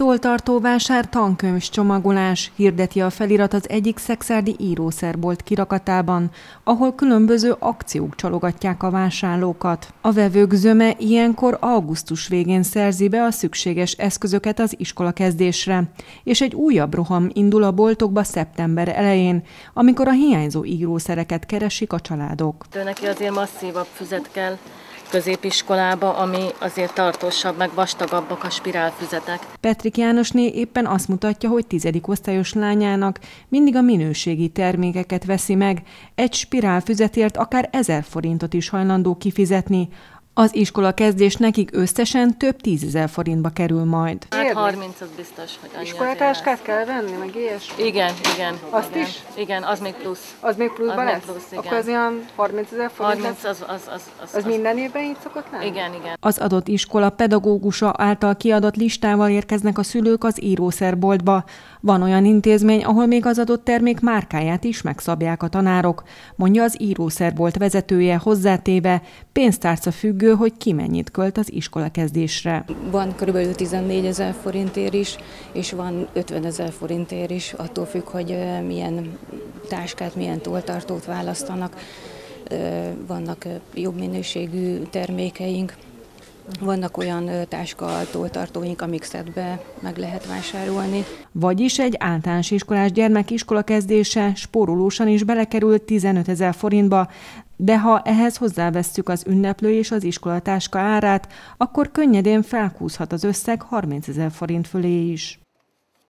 Toltartóvásár tankönyv csomagolás hirdeti a felirat az egyik szexárdi írószerbolt kirakatában, ahol különböző akciók csalogatják a vásárlókat. A vevők zöme ilyenkor augusztus végén szerzi be a szükséges eszközöket az iskola kezdésre, és egy újabb roham indul a boltokba szeptember elején, amikor a hiányzó írószereket keresik a családok. De neki azért masszívabb füzet kell, középiskolába, ami azért tartósabb, meg vastagabbak a spirálfüzetek. Petrik Jánosné éppen azt mutatja, hogy tizedik osztályos lányának mindig a minőségi termékeket veszi meg, egy spirálfüzetért akár ezer forintot is hajlandó kifizetni, az iskola kezdés nekik összesen több tízezer forintba kerül majd. Hát 30 az biztos, hogy annyi Iskolatáskát kell venni, meg ilyesmi? Igen, igen. Azt igen. is? Igen, az még plusz. Az még pluszban Az lesz? plusz, igen. Akkor az olyan 30 ezer forint 30 lesz? az, az, az, az, Az minden évben így szokott lenni? Igen, igen. Az adott iskola pedagógusa által kiadott listával érkeznek a szülők az írószerboltba. Van olyan intézmény, ahol még az adott termék márkáját is megszabják a tanárok, mondja az írószerbolt vezetője hozzátéve, pénztárca függő, hogy ki mennyit költ az iskola kezdésre. Van kb. 14 ezer forintért is, és van 50 ezer forintért is, attól függ, hogy milyen táskát, milyen toltartót választanak. Vannak jobb minőségű termékeink, vannak olyan ö, táska toltartóink, amik szedbe meg lehet vásárolni. Vagyis egy általános iskolás gyermek iskola kezdése spórolósan is belekerült 15 ezer forintba, de ha ehhez hozzávesszük az ünneplő és az iskolatáska árát, akkor könnyedén felkúszhat az összeg 30 ezer forint fölé is.